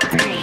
Three.